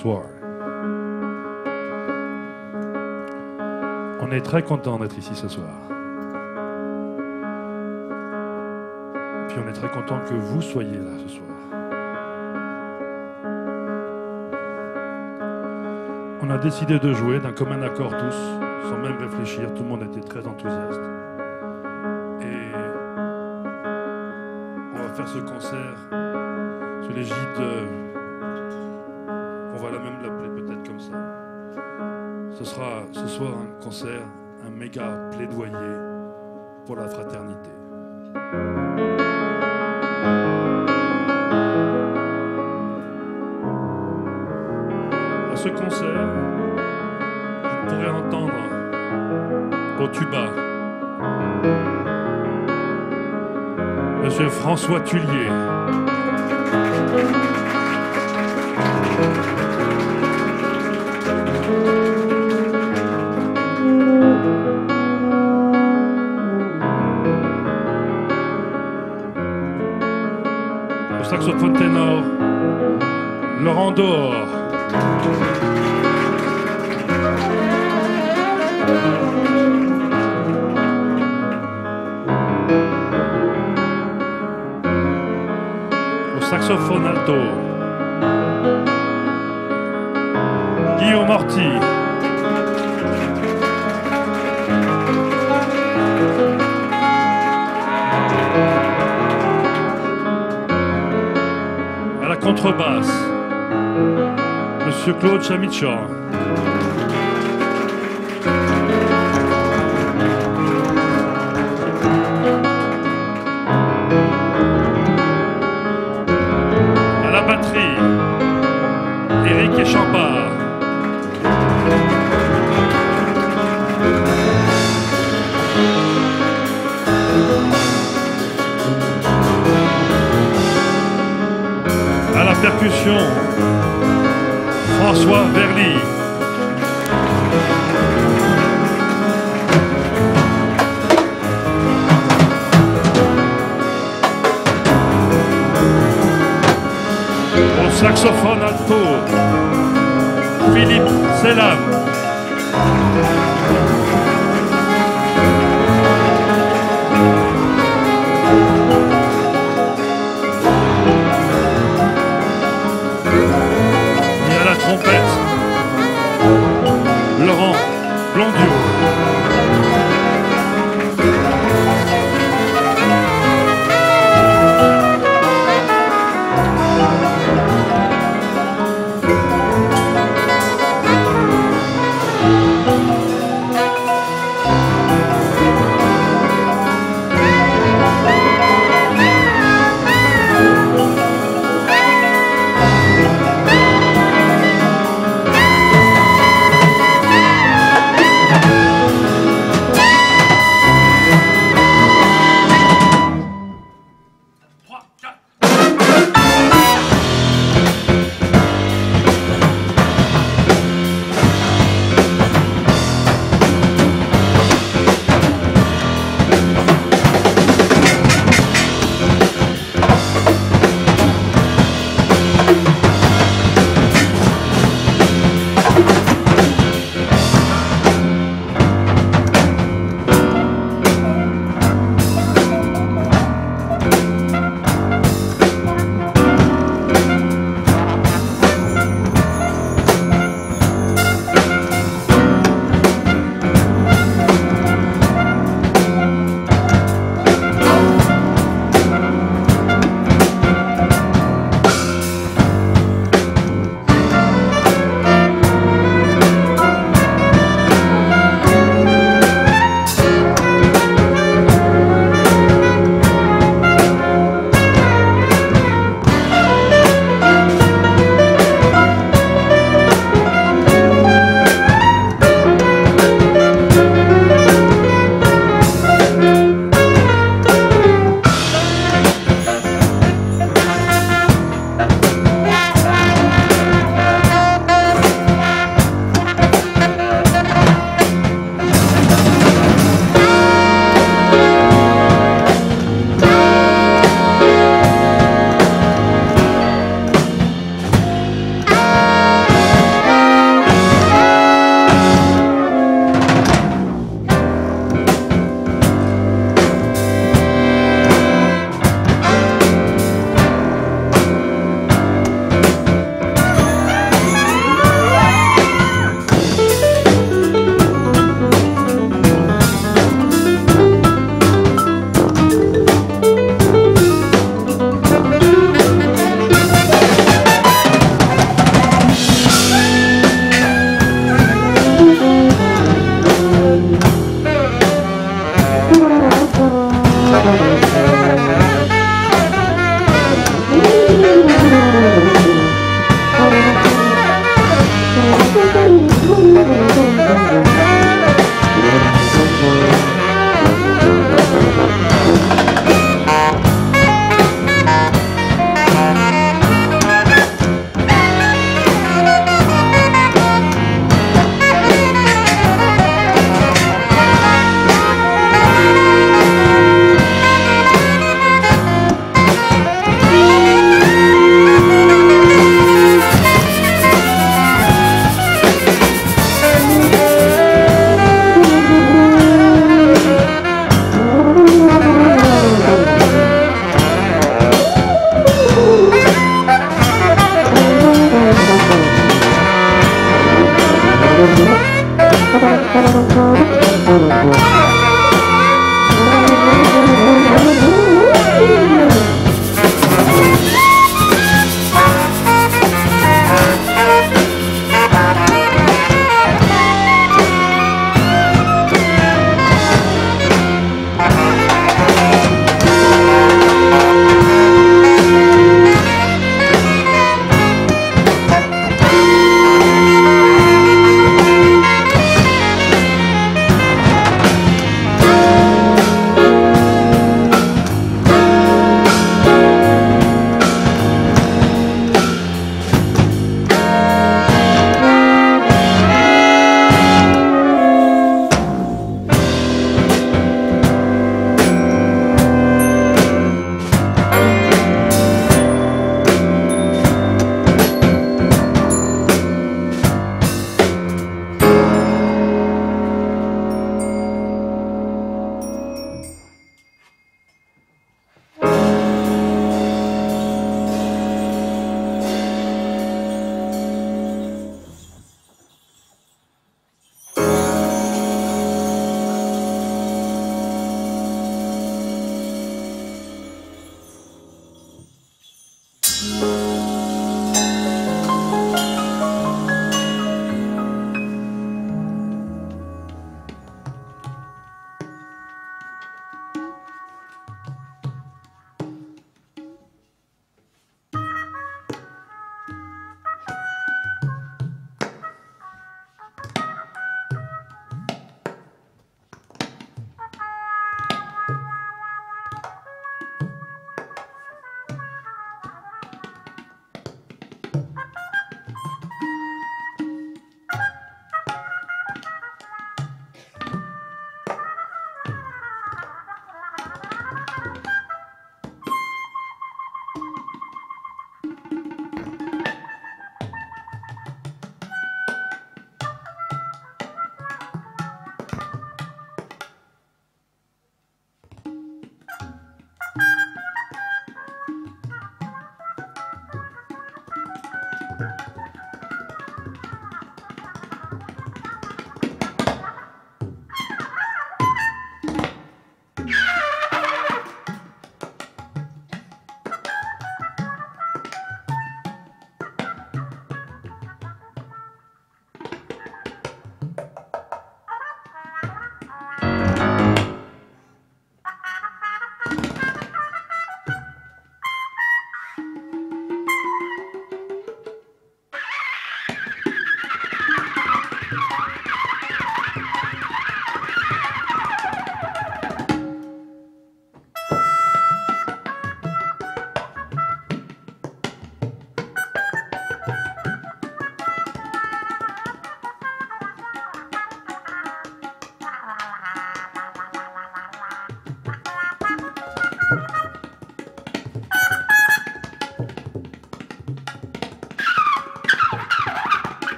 Bonsoir. On est très content d'être ici ce soir. Puis on est très content que vous soyez là ce soir. On a décidé de jouer d'un commun accord tous, sans même réfléchir. Tout le monde était très enthousiaste. Et on va faire ce concert sous l'égide. On va la même l'appeler peut-être comme ça. Ce sera ce soir un concert, un méga plaidoyer pour la fraternité. À ce concert, vous pourrez entendre au tuba Monsieur François Tullier. Guillaume Orti. À la contrebasse, Monsieur Claude Chamichan.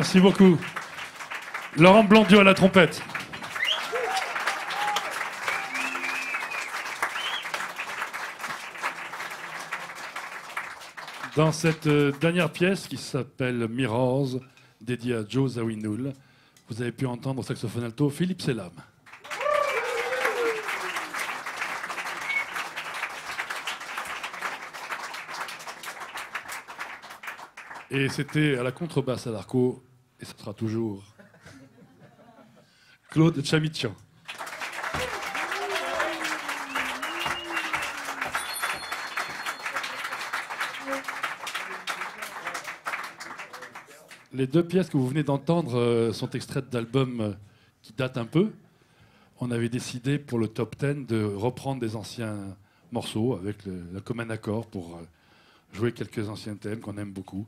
Merci beaucoup. Laurent Blondiot à la trompette. Dans cette euh, dernière pièce qui s'appelle Mirrors, dédiée à Joe Zawinul, vous avez pu entendre au saxophone alto Philippe Selam. Et c'était à la contrebasse à l'arco, et ce sera toujours Claude Chamichan. Les deux pièces que vous venez d'entendre euh, sont extraites d'albums euh, qui datent un peu. On avait décidé pour le top 10 de reprendre des anciens morceaux avec le, le commun accord pour euh, jouer quelques anciens thèmes qu'on aime beaucoup.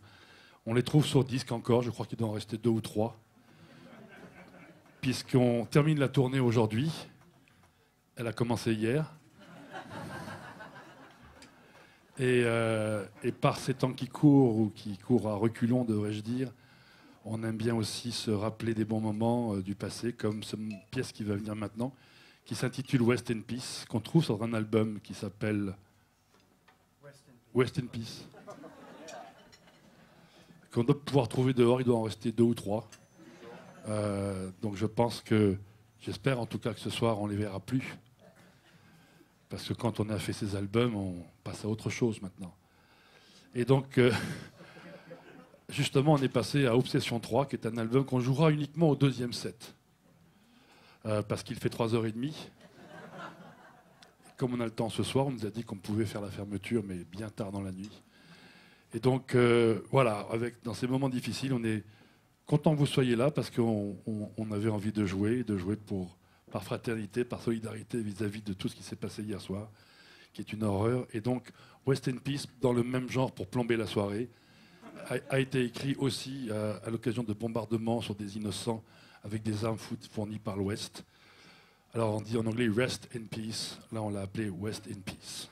On les trouve sur disque encore, je crois qu'il doit en rester deux ou trois. Puisqu'on termine la tournée aujourd'hui. Elle a commencé hier. Et, euh, et, par ces temps qui courent, ou qui courent à reculons, devrais-je dire, on aime bien aussi se rappeler des bons moments euh, du passé, comme cette pièce qui va venir maintenant, qui s'intitule West in Peace, qu'on trouve sur un album qui s'appelle West in Peace qu'on doit pouvoir trouver dehors. Il doit en rester deux ou trois. Euh, donc je pense que, j'espère en tout cas que ce soir, on les verra plus. Parce que quand on a fait ces albums, on passe à autre chose maintenant. Et donc, euh, justement, on est passé à Obsession 3, qui est un album qu'on jouera uniquement au deuxième set. Euh, parce qu'il fait 3h30. Comme on a le temps ce soir, on nous a dit qu'on pouvait faire la fermeture, mais bien tard dans la nuit. Et donc, euh, voilà, avec, dans ces moments difficiles, on est content que vous soyez là parce qu'on avait envie de jouer, de jouer pour, par fraternité, par solidarité vis-à-vis de tout ce qui s'est passé hier soir, qui est une horreur. Et donc, West in Peace, dans le même genre pour plomber la soirée, a, été écrit aussi à, à l'occasion de bombardements sur des innocents avec des armes fournies par l'Ouest. Alors on dit en anglais Rest in Peace, là on l'a appelé West in Peace.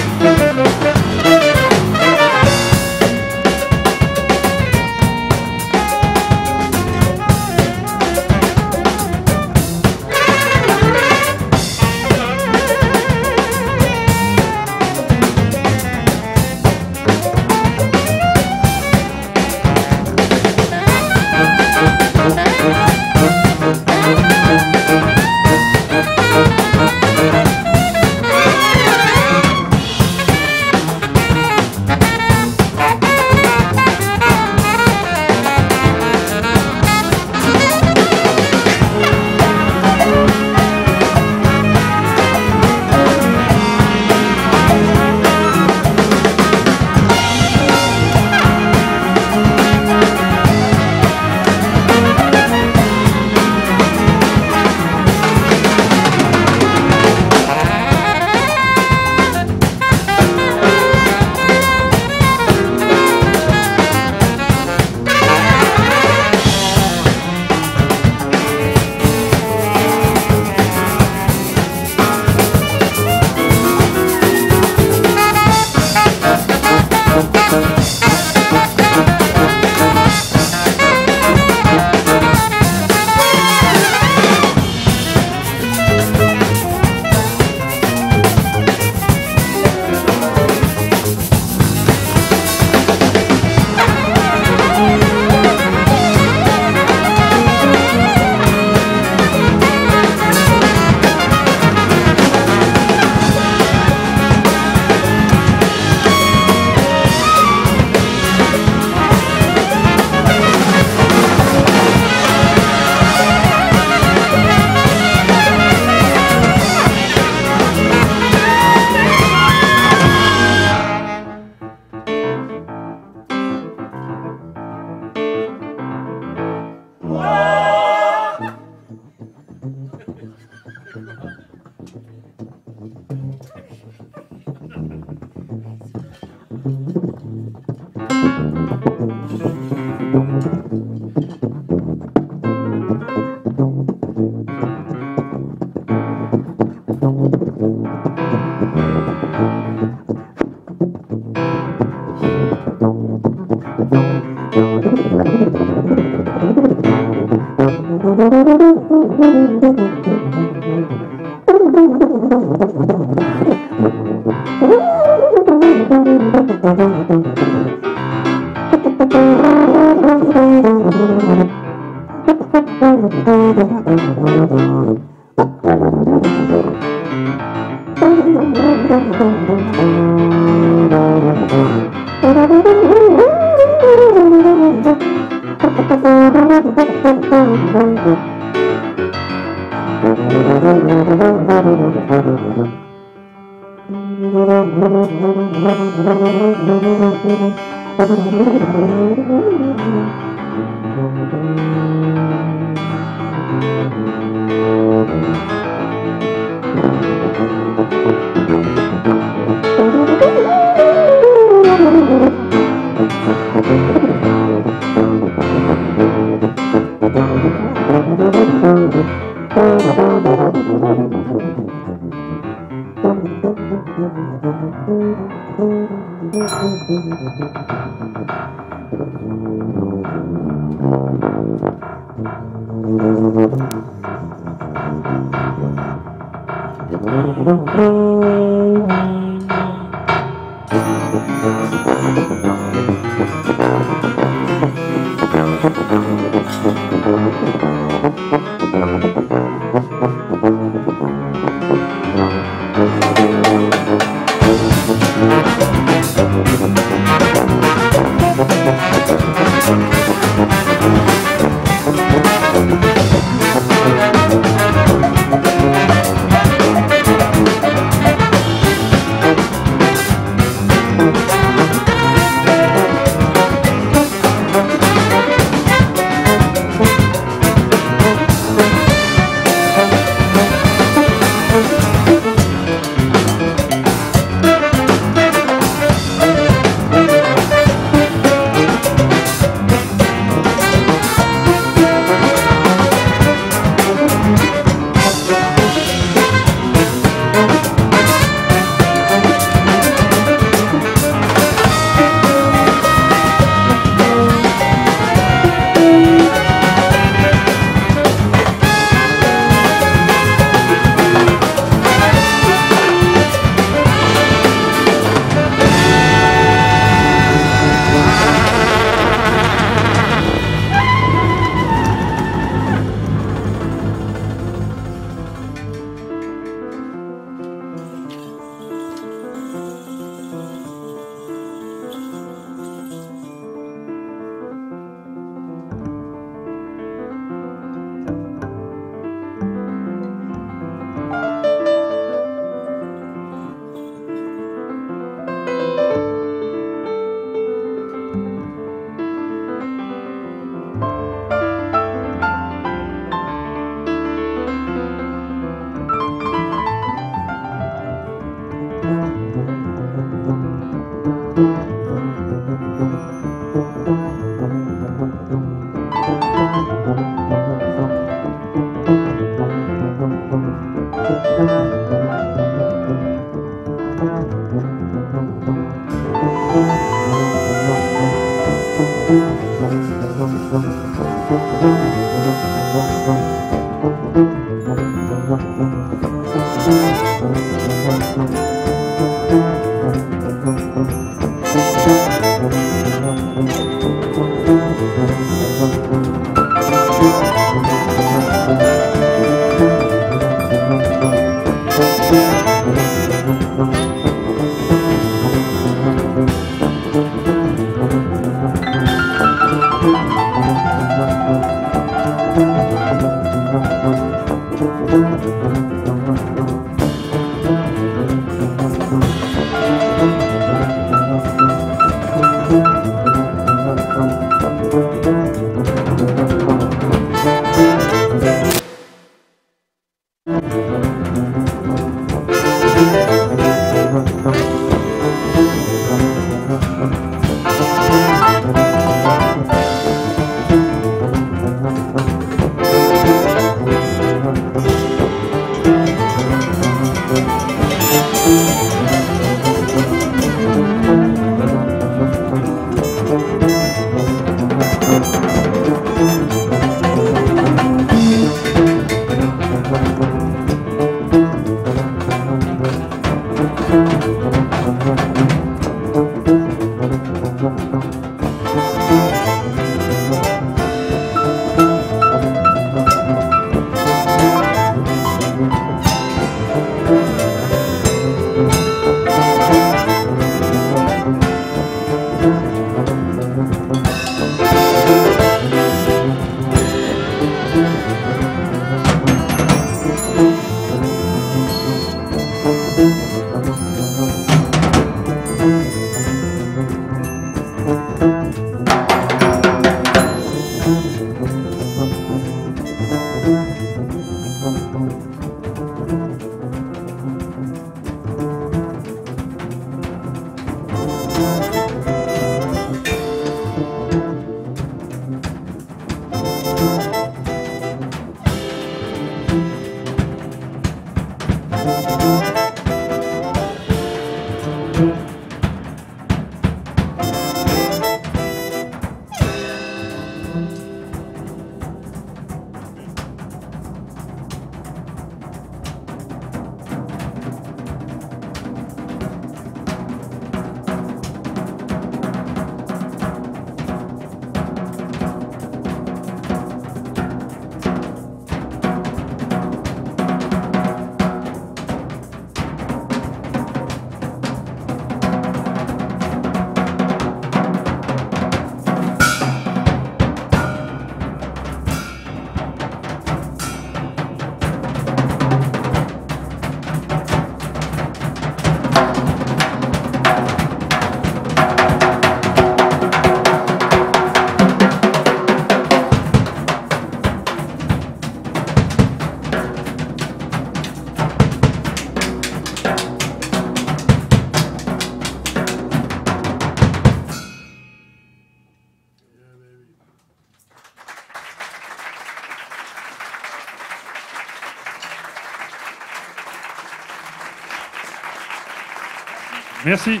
Merci.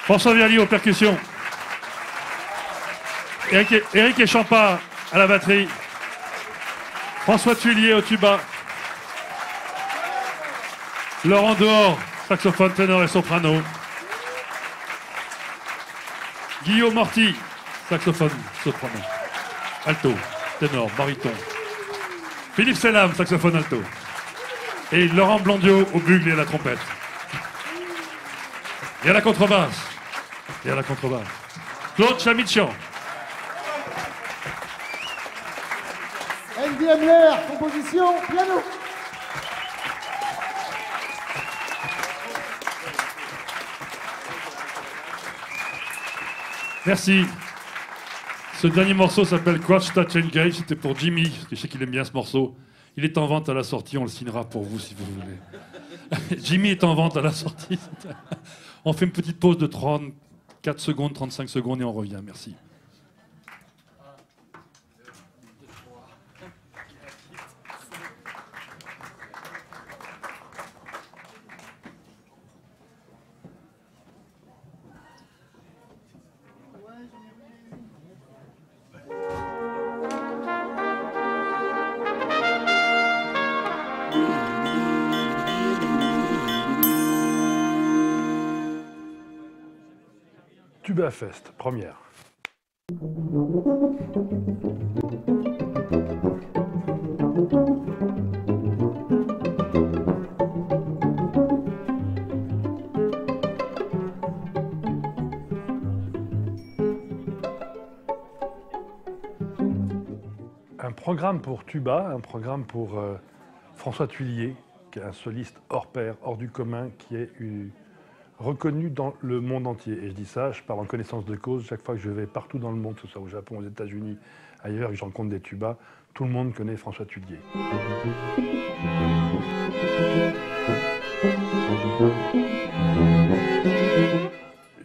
François Verly aux percussions. Eric, Eric Échampa à la batterie. François Tuillier au tuba. Laurent Dehors, saxophone, ténor et soprano. Guillaume Morty, saxophone, soprano. Alto, ténor, baryton. Philippe Selam, saxophone alto. Et Laurent Blondiot au bugle et à la trompette. Et à la contrebasse. Et à la contrebasse. Claude Chamichian. Andy Hamler, composition, piano. Merci. Ce dernier morceau s'appelle Crouch Touch Engage. C'était pour Jimmy, parce que je sais qu'il aime bien ce morceau. Il est en vente à la sortie, on le signera pour vous si vous voulez. Jimmy est en vente à la sortie. On fait une petite pause de 34 secondes, 35 secondes et on revient. Merci. Première. Un programme pour tuba, un programme pour euh, François Tuillier, qui est un soliste hors pair, hors du commun, qui est eu- reconnu dans le monde entier. Et je dis ça, je parle en connaissance de cause. Chaque fois que je vais partout dans le monde, que ce soit au Japon, aux États-Unis, ailleurs, que je rencontre des tubas, tout le monde connaît François Tuillier.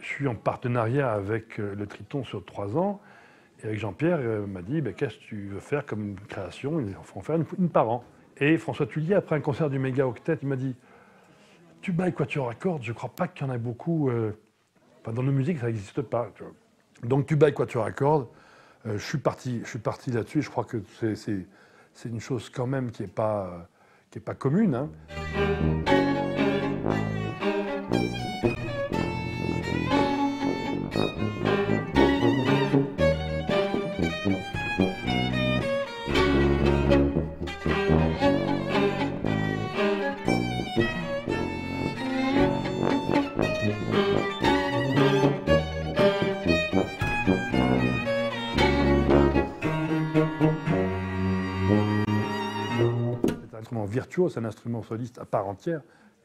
Je suis en partenariat avec euh, le Triton sur trois ans. Et avec Jean-Pierre euh, m'a dit Ben, Qu'est-ce que tu veux faire comme création? Il faut en faire une, une par an. Et François Tullier, après un concert du Méga Octet, il m'a dit Tuba et Quatuor à cordes, je ne crois pas qu'il y en ait beaucoup. euh, dans nos musiques, ça n'existe pas. Donc Tuba et Quatuor à cordes, euh, je suis parti, parti là-dessus. Je crois que c'est- une chose quand même qui n'est pas, est pas commune. hein. Instrument virtuose, un instrument soliste à part entière.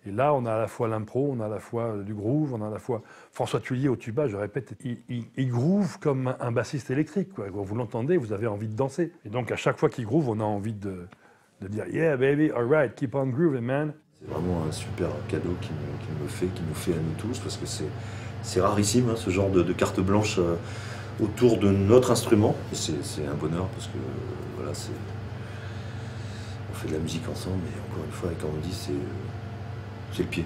Et là, on a à la fois l'impro, on a à la fois euh, du groove, on a à la fois François Tullier au tuba, je répète, il, groove comme un- bassiste électrique. vous l'entendez, vous avez envie de danser. Et donc, à chaque fois qu'il groove, on a envie de, de dire Yeah, baby, all right, keep on grooving, man. C'est vraiment un super cadeau qu'il me, fait, qui nous fait à nous tous, parce que c'est rarissime hein, ce genre de, carte blanche euh, autour de notre instrument. C'est un bonheur parce que voilà, c'est de la musique ensemble, mais encore une fois, quand on dit c'est le pied.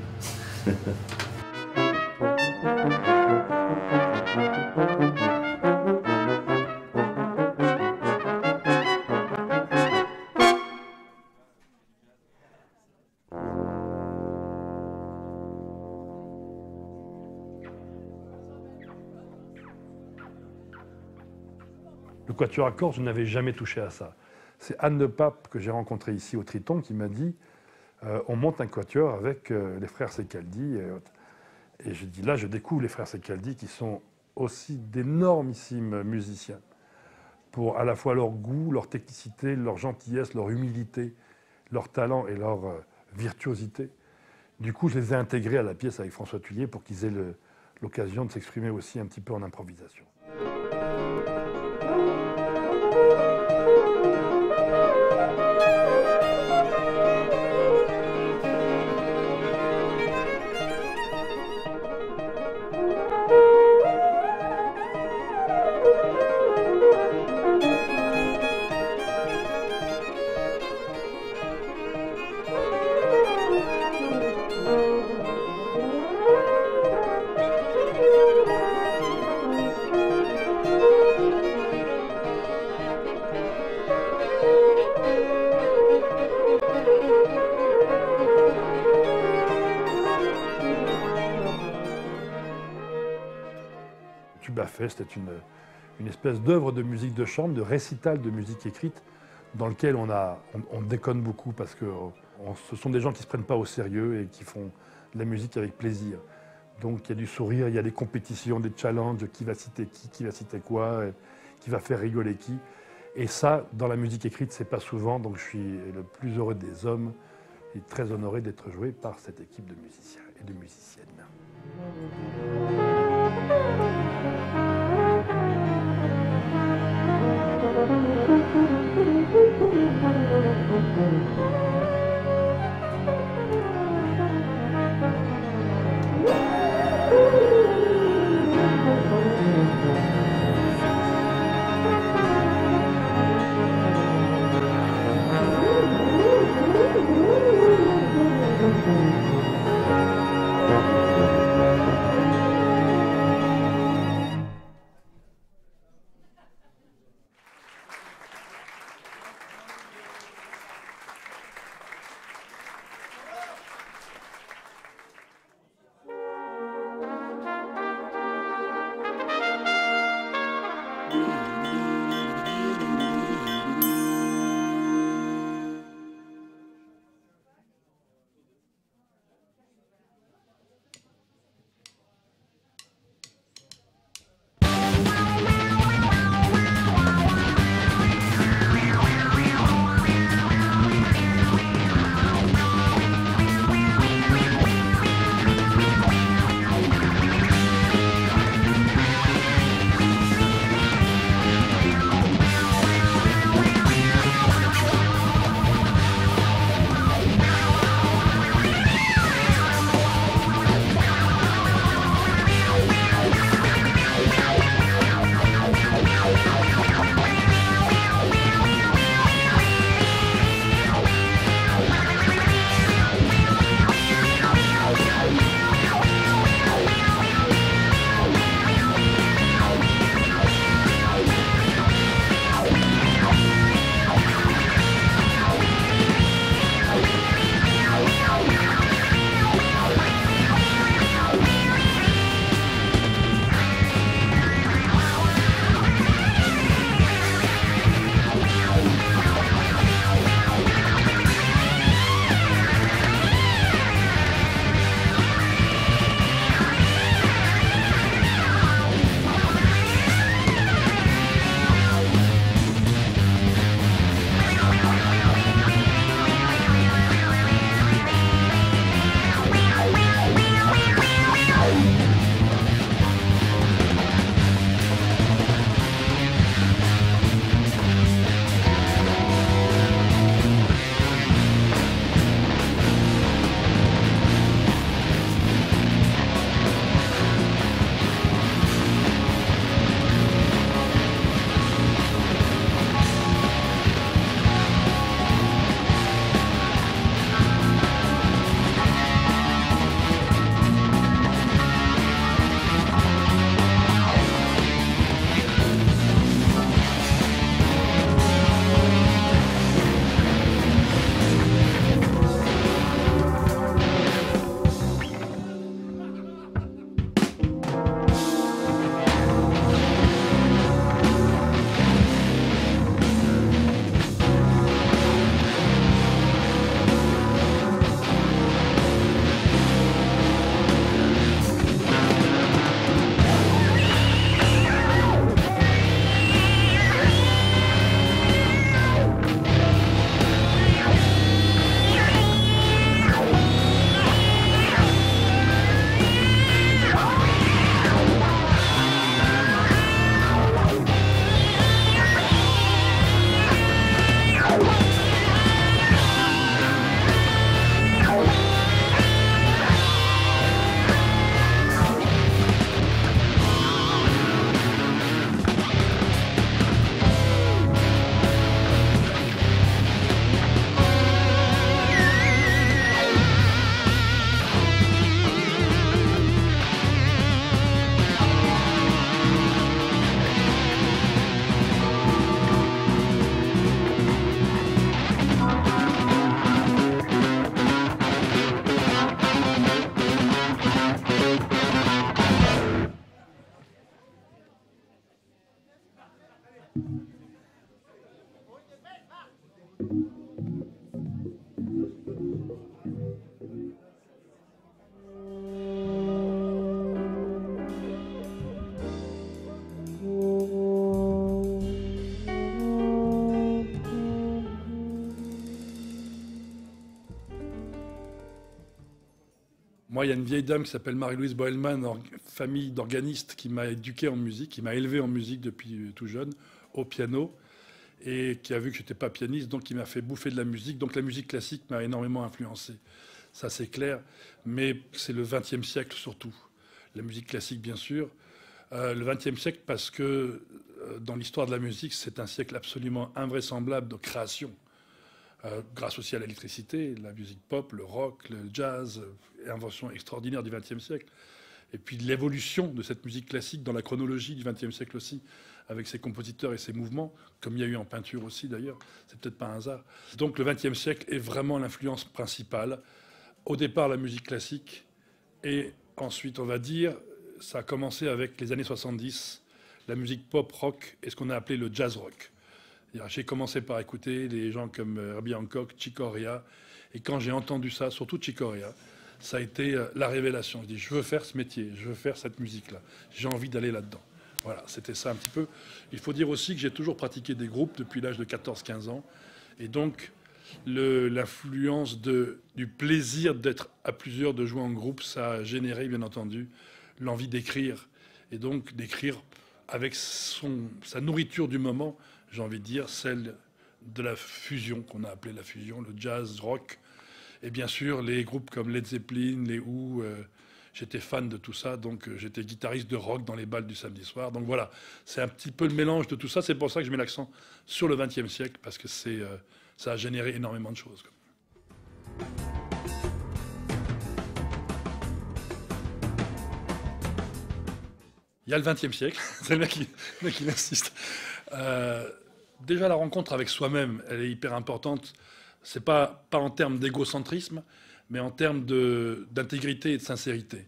Le quatuor à cordes, je n'avais jamais touché à ça. C'est Anne de Pape que j'ai rencontrée ici au Triton qui m'a dit euh, on monte un quatuor avec euh, les frères Secaldi. Et, je dis là, je découvre les frères Secaldi qui sont aussi d'énormissimes musiciens pour à la fois leur goût, leur technicité, leur gentillesse, leur humilité, leur talent et leur euh, virtuosité. Du coup, je les ai intégrés à la pièce avec François Tullier pour qu'ils aient l'occasion de s'exprimer aussi un petit peu en improvisation. C'était une, une espèce d'œuvre de musique de chambre, de récital de musique écrite, dans lequel on, a, on, déconne beaucoup parce que ce sont des gens qui ne se prennent pas au sérieux et qui font de la musique avec plaisir. Donc il y a du sourire, il y a des compétitions, des challenges, qui va citer qui, qui va citer quoi, qui va faire rigoler qui. Et ça, dans la musique écrite, c'est pas souvent, donc je suis le plus heureux des hommes et très honoré d'être joué par cette équipe de musiciens et de musiciennes. Il y a une vieille dame qui s'appelle Marie-Louise Boelman, famille d'organistes, qui m'a éduqué en musique, qui m'a élevé en musique depuis tout jeune, au piano, et qui a vu que je n'étais pas pianiste, donc qui m'a fait bouffer de la musique. Donc la musique classique m'a énormément influencé. Ça, c'est clair. Mais c'est le XXe siècle surtout. La musique classique, bien sûr. Euh, le XXe siècle parce que euh, dans l'histoire de la musique, c'est un siècle absolument invraisemblable de création. Euh, grâce aussi à l'électricité, la musique pop, le rock, le jazz, invention extraordinaire du XXe siècle. Et puis l'évolution de cette musique classique dans la chronologie du XXe siècle aussi, avec ses compositeurs et ses mouvements, comme il y a eu en peinture aussi d'ailleurs. C'est peut-être pas un hasard. Donc le XXe siècle est vraiment l'influence principale. Au départ, la musique classique, et ensuite, on va dire, ça a commencé avec les années 70, la musique pop rock et ce qu'on a appelé le jazz rock. J'ai commencé par écouter des gens comme euh, Herbie Hancock, Chick Corea, et quand j'ai entendu ça, surtout Chick Corea, ça a été euh, la révélation. Je dis, je veux faire ce métier, je veux faire cette musique-là, j'ai envie d'aller là-dedans. Voilà, c'était ça un petit peu. Il faut dire aussi que j'ai toujours pratiqué des groupes depuis l'âge de 14-15 ans, et donc l'influence du plaisir d'être à plusieurs, de jouer en groupe, ça a généré, bien entendu, l'envie d'écrire, et donc d'écrire avec sa nourriture du moment, j'ai envie de dire, celle de la fusion, qu'on a appelée la fusion, le jazz, rock, et bien sûr les groupes comme Led Zeppelin, les Who. Euh, j'étais fan de tout ça, donc euh, j'étais guitariste de rock dans les balles du samedi soir. Donc voilà, c'est un petit peu le mélange de tout ça. C'est pour ça que je mets l'accent sur le XXe siècle, parce que c'est, euh, ça a généré énormément de choses. Il y a le XXe siècle, c'est le mec qui, insiste. Euh, déjà, la rencontre avec soi-même, elle est hyper importante. C'est pas, pas en termes d'égocentrisme, mais en termes d'intégrité et de sincérité.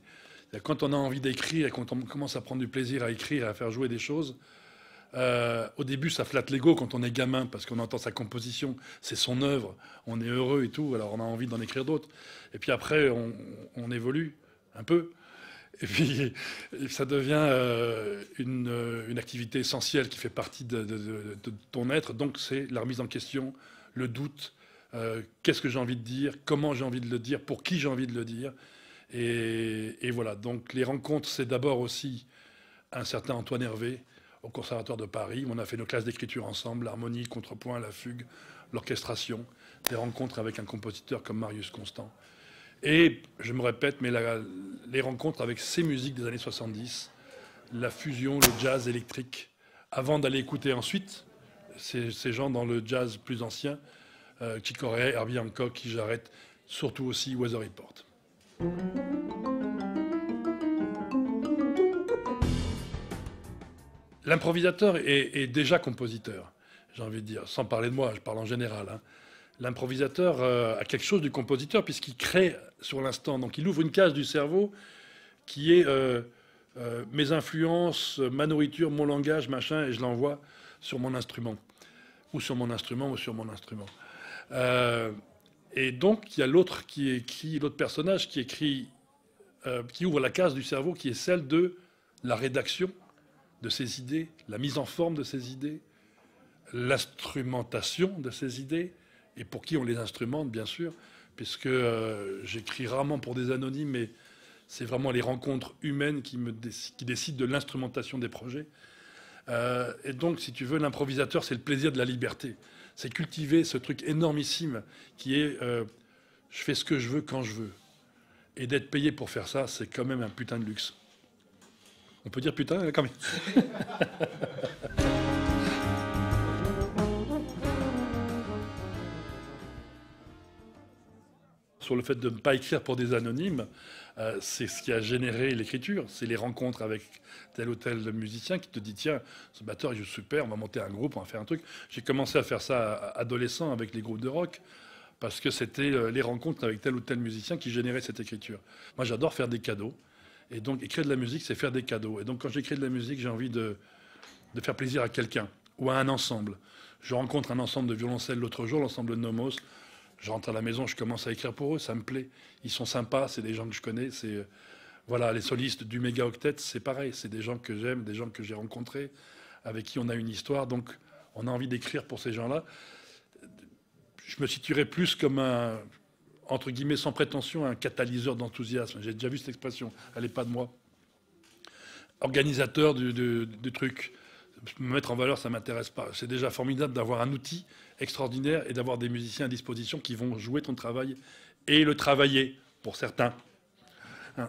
Quand on a envie d'écrire et quand on commence à prendre du plaisir à écrire et à faire jouer des choses, euh, au début, ça flatte l'ego quand on est gamin, parce qu'on entend sa composition, c'est son œuvre, on est heureux et tout, alors on a envie d'en écrire d'autres. Et puis après, on évolue un peu. Et puis, ça devient euh, une, activité essentielle qui fait partie de, ton être. Donc, c'est la remise en question, le doute. Euh, qu'est-ce que j'ai envie de dire Comment j'ai envie de le dire Pour qui j'ai envie de le dire et, voilà. Donc, les rencontres, c'est d'abord aussi un certain Antoine Hervé au Conservatoire de Paris. On a fait nos classes d'écriture ensemble, l'harmonie, le contrepoint, la fugue, l'orchestration. Des rencontres avec un compositeur comme Marius Constant. Et, je me répète, mais les rencontres avec ces musiques des années 70, la fusion, le jazz électrique, avant d'aller écouter ensuite ces, gens dans le jazz plus ancien, euh, Chick Corea, Herbie Hancock, qui j'arrête, surtout aussi Weather Report. L'improvisateur est, déjà compositeur, j'ai envie de dire, sans parler de moi, je parle en général. Hein l'improvisateur euh, a quelque chose du compositeur puisqu'il crée sur l'instant. Donc il ouvre une case du cerveau qui est euh, euh, mes influences, ma nourriture, mon langage, machin, et je l'envoie sur mon instrument. Ou sur mon instrument, ou sur mon instrument. et donc il y a l'autre qui écrit, l'autre personnage qui écrit, qui ouvre la case du cerveau qui est celle de la rédaction de ses idées, la mise en forme de ses idées, l'instrumentation de ses idées, et pour qui on les instrumente, bien sûr, puisque euh, j'écris rarement pour des anonymes, mais c'est vraiment les rencontres humaines qui, me qui décident de l'instrumentation des projets. Euh, et donc, si tu veux, l'improvisateur, c'est le plaisir de la liberté. C'est cultiver ce truc énormissime qui est euh, je fais ce que je veux quand je veux. Et d'être payé pour faire ça, c'est quand même un putain de luxe. On peut dire putain hein, quand même? le fait de ne pas écrire pour des anonymes, euh, c'est ce qui a généré l'écriture. C'est les rencontres avec tel ou tel musicien qui te dit tiens, ce batteur il joue super, on va monter un groupe, on va faire un truc. J'ai commencé à faire ça adolescent avec les groupes de rock parce que c'était euh, les rencontres avec tel ou tel musicien qui généraient cette écriture. Moi j'adore faire des cadeaux. Et donc écrire de la musique, c'est faire des cadeaux. Et donc quand j'écris de la musique, j'ai envie de, de faire plaisir à quelqu'un ou à un ensemble. Je rencontre un ensemble de violoncelles l'autre jour, l'ensemble Nomos. Je rentre à la maison, je commence à écrire pour eux, ça me plaît. Ils sont sympas, c'est des gens que je connais. Euh, voilà, les solistes du méga octet, c'est pareil, c'est des gens que j'aime, des gens que j'ai rencontrés, avec qui on a une histoire. Donc, on a envie d'écrire pour ces gens-là. Je me situerais plus comme un entre guillemets, sans prétention, un catalyseur d'enthousiasme. J'ai déjà vu cette expression, elle n'est pas de moi. Organisateur du, truc. Me mettre en valeur, ça ne m'intéresse pas. C'est déjà formidable d'avoir un outil extraordinaire et d'avoir des musiciens à disposition qui vont jouer ton travail et le travailler, pour certains.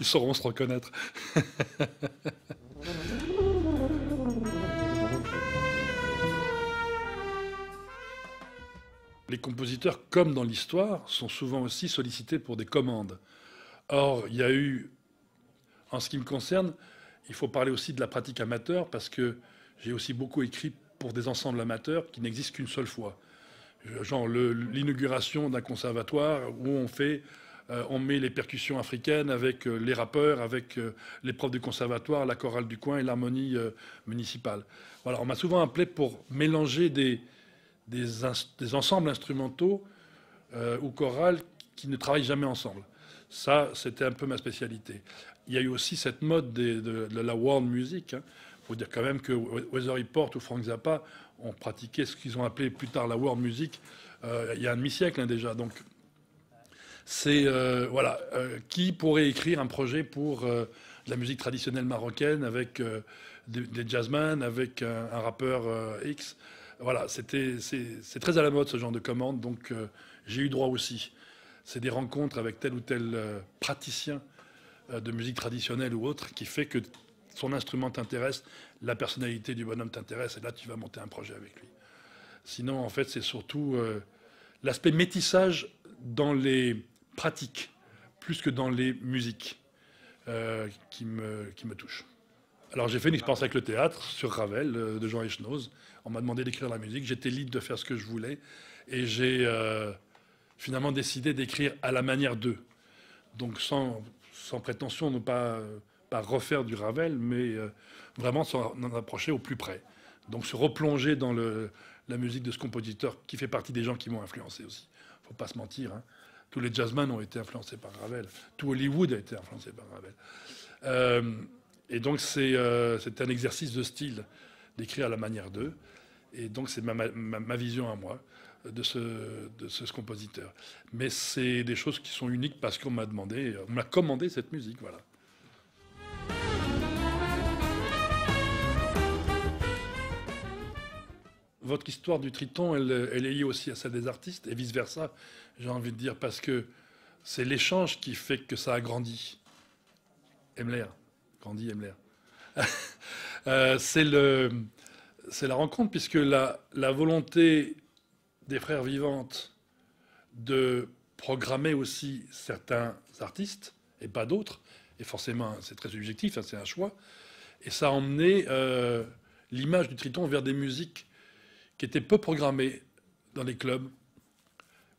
Ils sauront se reconnaître. les compositeurs, comme dans l'histoire, sont souvent aussi sollicités pour des commandes. Or, il y a eu, en ce qui me concerne, il faut parler aussi de la pratique amateur, parce que j'ai aussi beaucoup écrit pour des ensembles amateurs qui n'existent qu'une seule fois. Genre l'inauguration d'un conservatoire où on fait, euh, met les percussions africaines avec euh, les rappeurs, avec euh, les profs du conservatoire, la chorale du coin et l'harmonie municipale. Voilà, on m'a souvent appelé pour mélanger des, des, ensembles instrumentaux ou chorales qui ne travaillent jamais ensemble. Ça, c'était un peu ma spécialité. Il y a eu aussi cette mode de, la world music. Hein. faut dire quand même que Weather Report ou Frank Zappa ont pratiqué ce qu'ils ont appelé plus tard la world music euh, il y a un demi-siècle hein, déjà. Donc, c'est euh, voilà, qui pourrait écrire un projet pour la musique traditionnelle marocaine avec des, jazzmen, avec un rappeur X? Voilà, c'est, très à la mode ce genre de commande, donc euh, j'ai eu droit aussi. C'est des rencontres avec tel ou tel euh, praticien euh, de musique traditionnelle ou autre qui fait que son instrument t'intéresse, la personnalité du bonhomme t'intéresse, et là tu vas monter un projet avec lui. Sinon, en fait, c'est surtout l'aspect métissage dans les pratiques, plus que dans les musiques, qui, me, qui me touche. Alors j'ai fait une expérience avec le théâtre sur Ravel de Jean Echnoz. On m'a demandé d'écrire la musique. J'étais libre de faire ce que je voulais. Et j'ai euh, finalement décidé d'écrire à la manière d'eux. Donc sans, sans prétention, ne pas, pas refaire du Ravel, mais euh, vraiment s'en approcher au plus près. Donc se replonger dans la musique de ce compositeur qui fait partie des gens qui m'ont influencé aussi. faut pas se mentir. Hein. Tous les jazzmen ont été influencés par Ravel. Tout Hollywood a été influencé par Ravel. Euh, et donc c'est un exercice de style d'écrire à la manière d'eux. Et donc c'est ma, vision à moi de ce, compositeur. Mais c'est des choses qui sont uniques parce qu'on m'a demandé, on m'a commandé cette musique, voilà. Votre histoire du Triton, elle, est liée aussi à celle des artistes et vice-versa, j'ai envie de dire, parce que c'est l'échange qui fait que ça a grandi. Emler, grandi Emler. Euh, c'est la rencontre, puisque la, volonté des frères vivantes de programmer aussi certains artistes et pas d'autres, et forcément c'est très subjectif, hein, c'est un choix, et ça a emmené euh, l'image du Triton vers des musiques qui étaient peu programmées dans les clubs,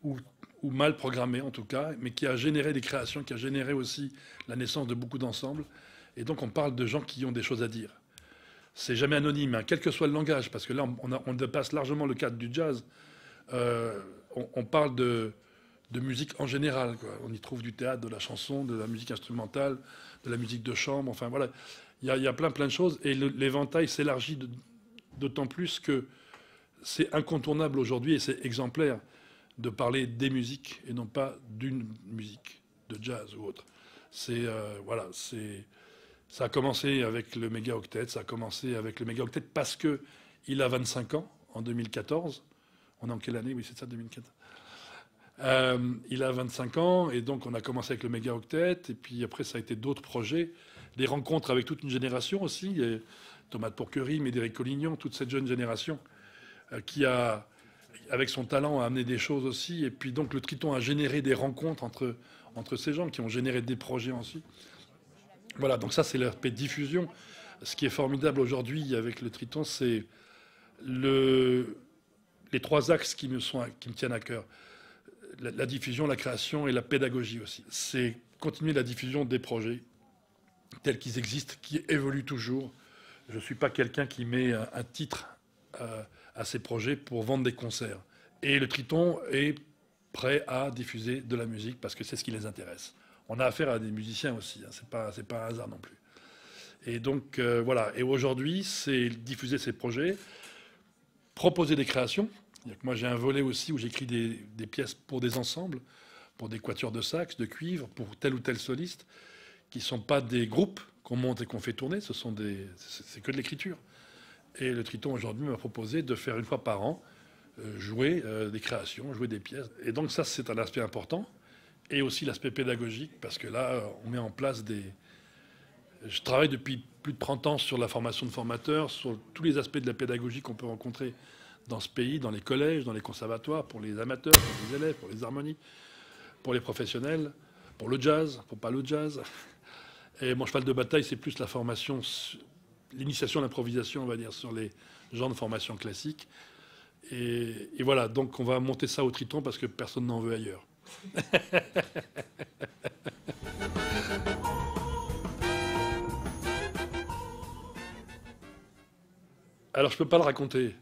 ou, mal programmées en tout cas, mais qui a généré des créations, qui a généré aussi la naissance de beaucoup d'ensembles, et donc on parle de gens qui ont des choses à dire. C'est jamais anonyme, hein, quel que soit le langage, parce que là, on, dépasse largement le cadre du jazz. Euh, on, parle de, musique en général. On y trouve du théâtre, de la chanson, de la musique instrumentale, de la musique de chambre. Enfin voilà, il y, a plein plein de choses. Et l'éventail s'élargit d'autant plus que c'est incontournable aujourd'hui et c'est exemplaire de parler des musiques et non pas d'une musique de jazz ou autre. C'est euh, voilà, c'est ça a commencé avec le méga octet, ça a commencé avec le méga octet parce que il a 25 ans en 2014. On est en quelle année Oui, c'est ça, 2014. Euh, il a 25 ans et donc on a commencé avec le méga octet et puis après ça a été d'autres projets, des rencontres avec toute une génération aussi, Thomas de Porquerie, Médéric Collignon, toute cette jeune génération euh, qui a, avec son talent, a amené des choses aussi. Et puis donc le Triton a généré des rencontres entre, entre ces gens qui ont généré des projets ensuite. Voilà, donc ça c'est l'aspect diffusion. Ce qui est formidable aujourd'hui avec le Triton, c'est le, les trois axes qui me, sont, qui me tiennent à cœur. La, diffusion, la création et la pédagogie aussi. C'est continuer la diffusion des projets tels qu'ils existent, qui évoluent toujours. Je ne suis pas quelqu'un qui met un, titre à, à ces projets pour vendre des concerts. Et le Triton est prêt à diffuser de la musique parce que c'est ce qui les intéresse on a affaire à des musiciens aussi. Hein, pas c'est pas un hasard non plus. Et donc euh, voilà. Et aujourd'hui, c'est diffuser ces projets, proposer des créations. Moi, j'ai un volet aussi où j'écris des, pièces pour des ensembles, pour des quatuors de sax, de cuivre, pour tel ou tel soliste, qui ne sont pas des groupes qu'on monte et qu'on fait tourner, ce sont des, c'est que de l'écriture. Et le Triton aujourd'hui m'a proposé de faire une fois par an euh, jouer euh, des créations, jouer des pièces. Et donc ça, c'est un aspect important. Et aussi l'aspect pédagogique, parce que là, on met en place des... Je travaille depuis plus de 30 ans sur la formation de formateurs, sur tous les aspects de la pédagogie qu'on peut rencontrer dans ce pays, dans les collèges, dans les conservatoires, pour les amateurs, pour les élèves, pour les harmonies, pour les professionnels, pour le jazz, pour pas le jazz. Et mon cheval de bataille, c'est plus la formation, l'initiation à l'improvisation, on va dire, sur les genres de formation classiques. Et, et, voilà, donc on va monter ça au Triton parce que personne n'en veut ailleurs. Alors je peux pas le raconter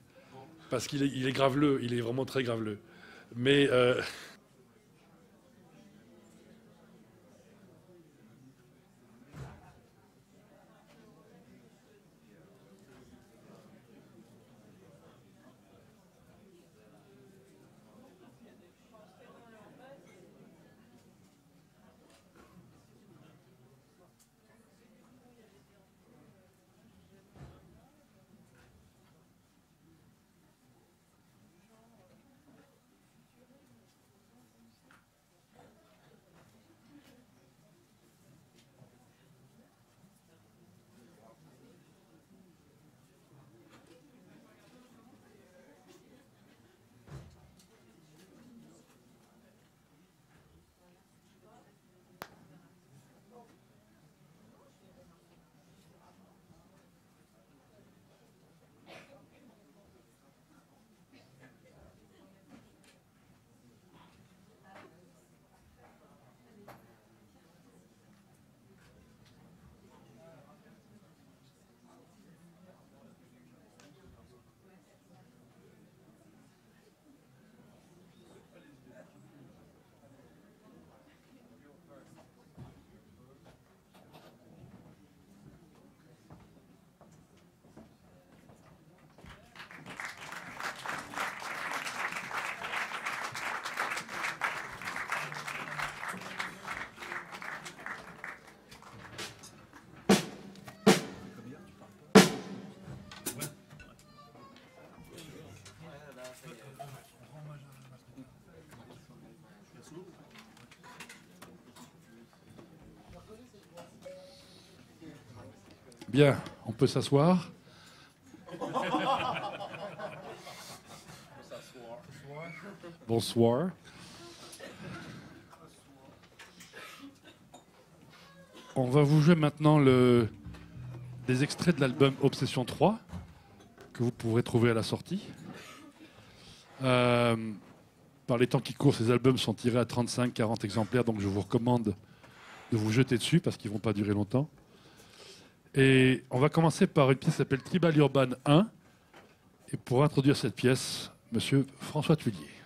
parce qu'il est, il est, graveleux, il est vraiment très graveleux. Mais euh, Bien, on peut s'asseoir. Bonsoir. On va vous jouer maintenant le, des extraits de l'album Obsession 3 que vous pourrez trouver à la sortie. Euh, par les temps qui courent, ces albums sont tirés à 35-40 exemplaires, donc je vous recommande de vous jeter dessus parce qu'ils ne vont pas durer longtemps. Et on va commencer par une pièce qui s'appelle Tribal Urban 1. Et pour introduire cette pièce, monsieur François Tullier.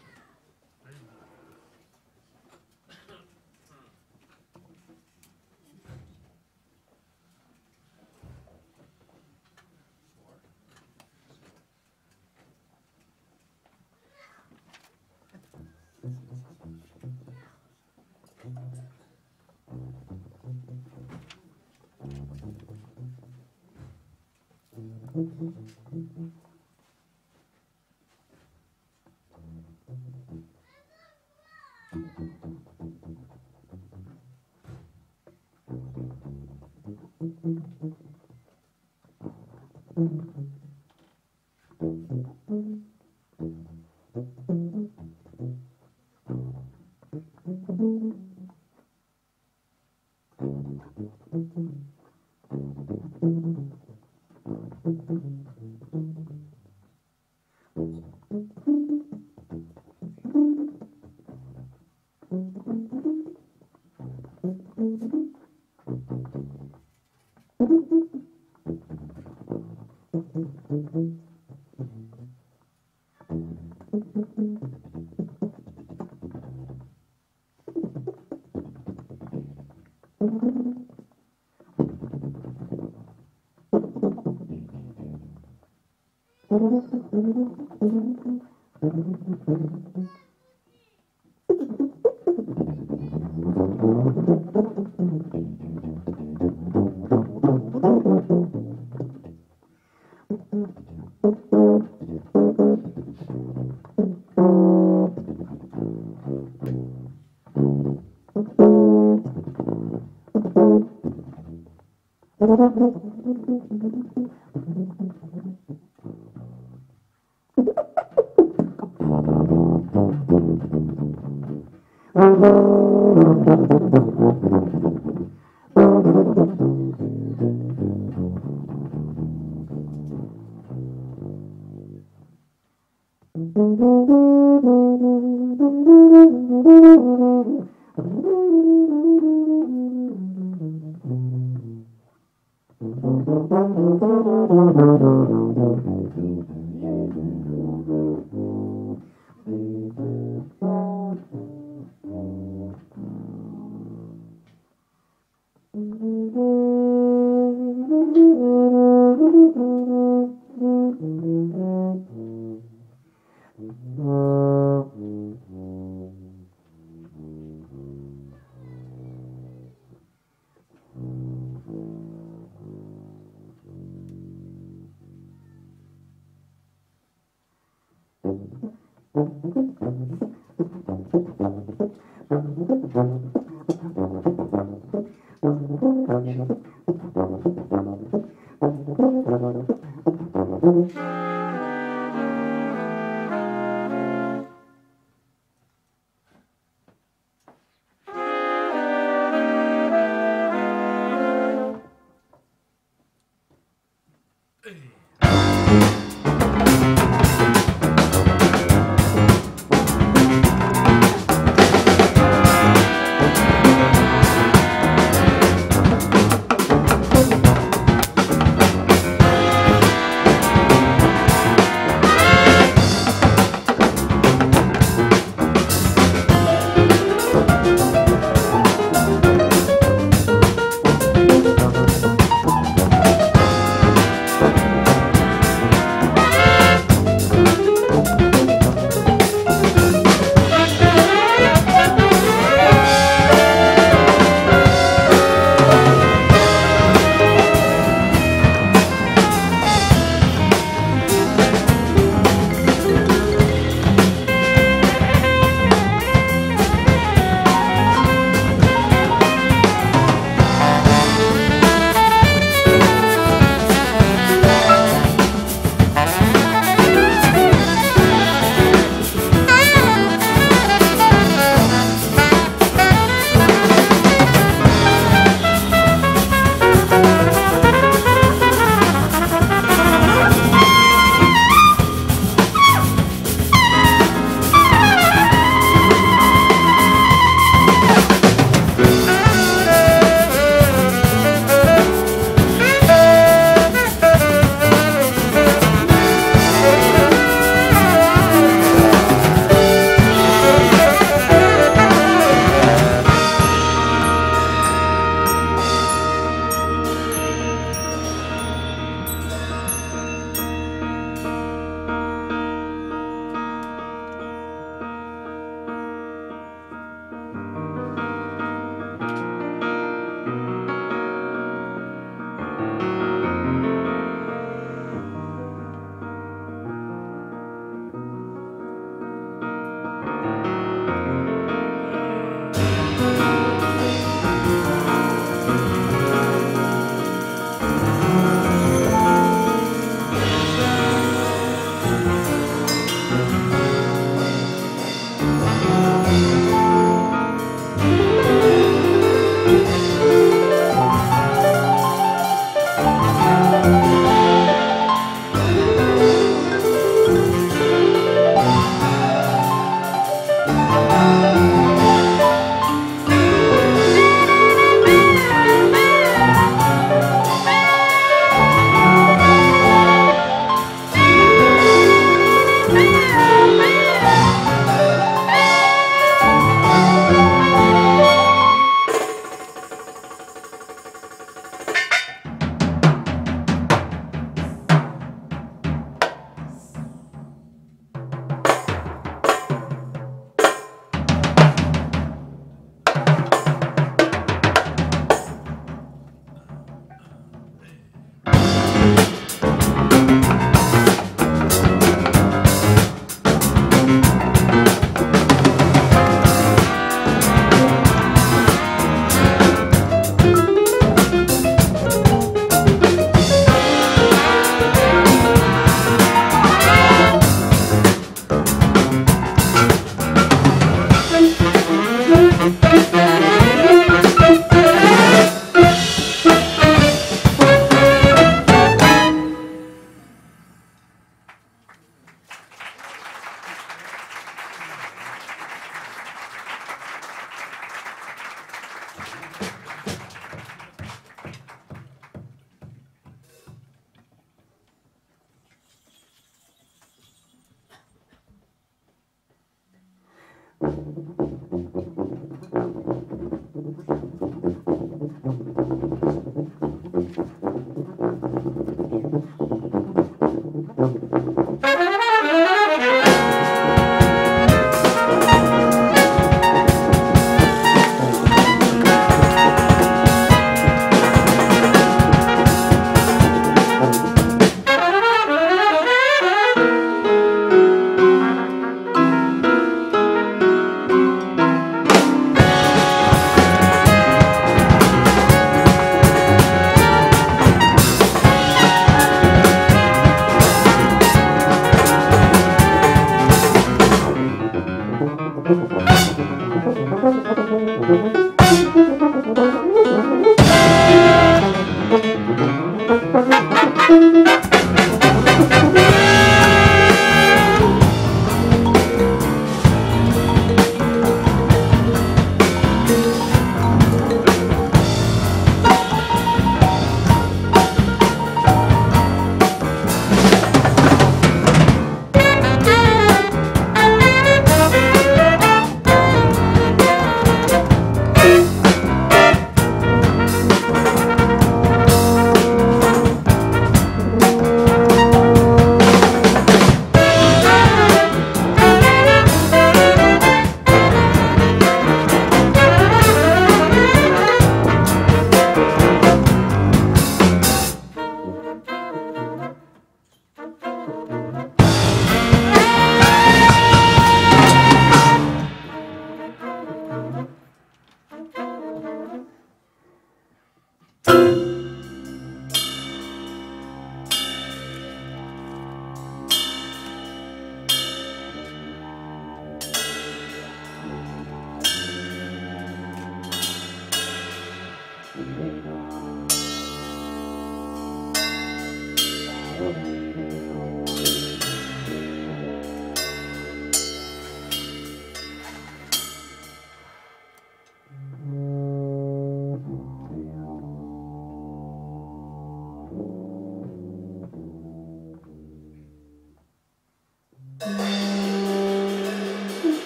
Mm-hmm.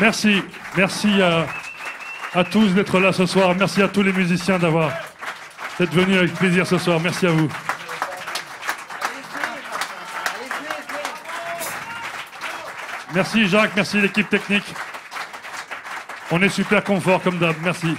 Merci, merci à, à tous d'être là ce soir. Merci à tous les musiciens d'avoir d'être venus avec plaisir ce soir. Merci à vous. Merci Jacques, merci l'équipe technique. On est super confort comme d'hab. Merci.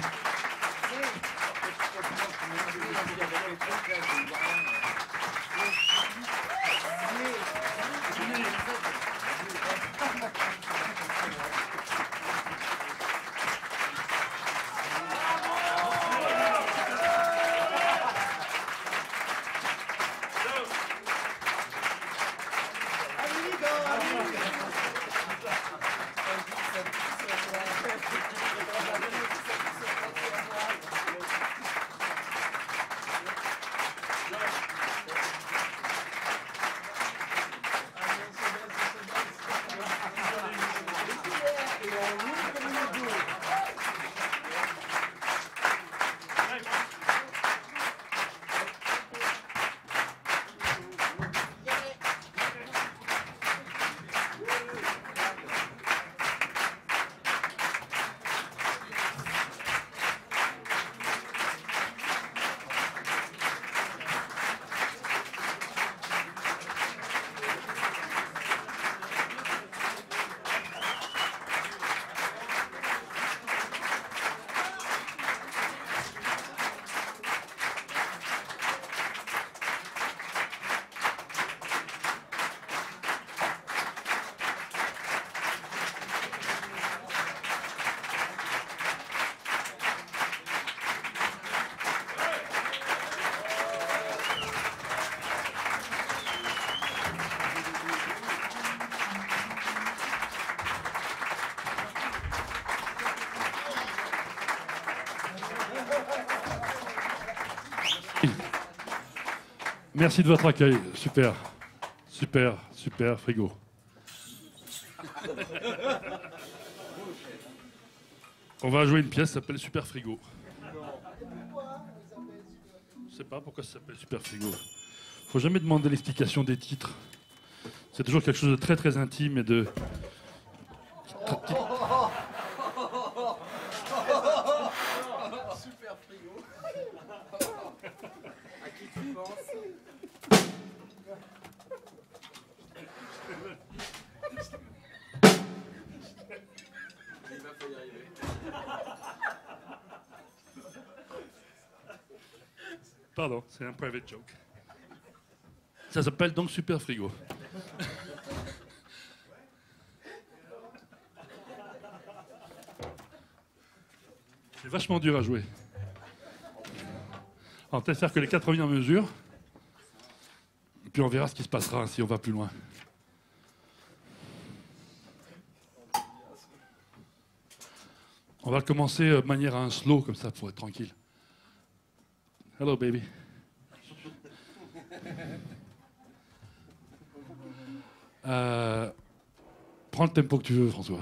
Merci de votre accueil. Super. Super, super frigo. On va jouer une pièce qui s'appelle Super Frigo. Je sais pas pourquoi ça s'appelle Super Frigo. Faut jamais demander l'explication des titres. C'est toujours quelque chose de très très intime et de. C'est un private joke. Ça s'appelle donc Super Frigo. C'est vachement dur à jouer. On va peut-être faire que les quatre premières mesures. Et puis on verra ce qui se passera si on va plus loin. On va commencer euh, de manière à un slow, comme ça, pour être tranquille. Hello, baby. Le tempo que tu veux, François.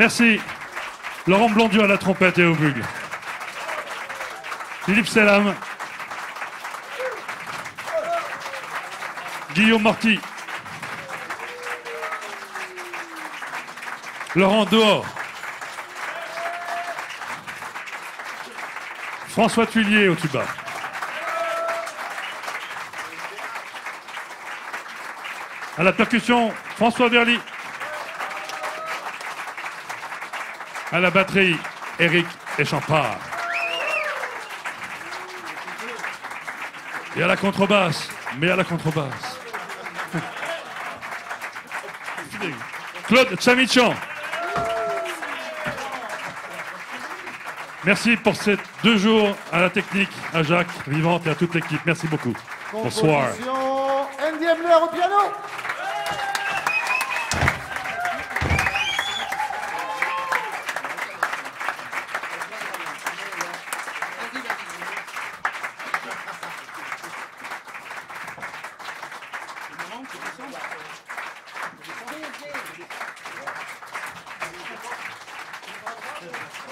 Merci. Laurent Blondieu à la trompette et au bugle. Philippe Selam. Guillaume Morty. Laurent Dehors. François Tuillier au tuba. À la percussion, François Verly. À la batterie, Eric Echampard. Et à la contrebasse, mais à la contrebasse. Claude Chamichan. Merci pour ces deux jours à la technique, à Jacques, Vivante et à toute l'équipe. Merci beaucoup. Bonsoir. Andy au piano.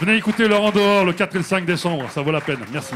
Venez écouter Laurent dehors le 4 et le 5 décembre, ça vaut la peine. Merci.